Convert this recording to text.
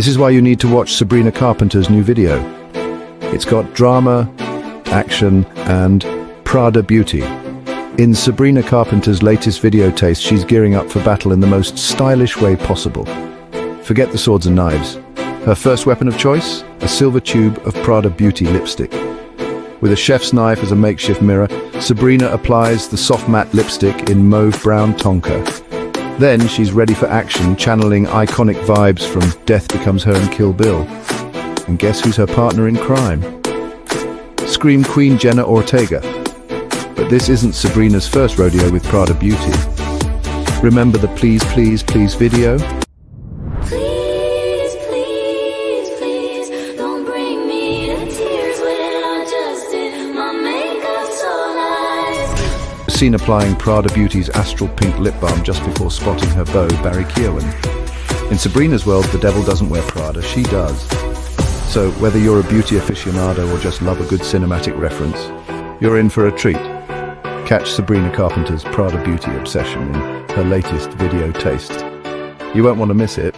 This is why you need to watch Sabrina Carpenter's new video. It's got drama, action, and Prada beauty. In Sabrina Carpenter's latest video taste, she's gearing up for battle in the most stylish way possible. Forget the swords and knives. Her first weapon of choice? A silver tube of Prada Beauty lipstick. With a chef's knife as a makeshift mirror, Sabrina applies the soft matte lipstick in mauve brown tonka. Then she's ready for action, channeling iconic vibes from Death Becomes Her and Kill Bill. And guess who's her partner in crime? Scream Queen Jenna Ortega. But this isn't Sabrina's first rodeo with Prada Beauty. Remember the Please Please Please video? Seen applying Prada Beauty's Astral Pink lip balm just before spotting her beau, Barry Keoghan. In Sabrina's world, the devil doesn't wear Prada, she does. So whether you're a beauty aficionado or just love a good cinematic reference, you're in for a treat. Catch Sabrina Carpenter's Prada Beauty obsession in her latest video taste. You won't want to miss it.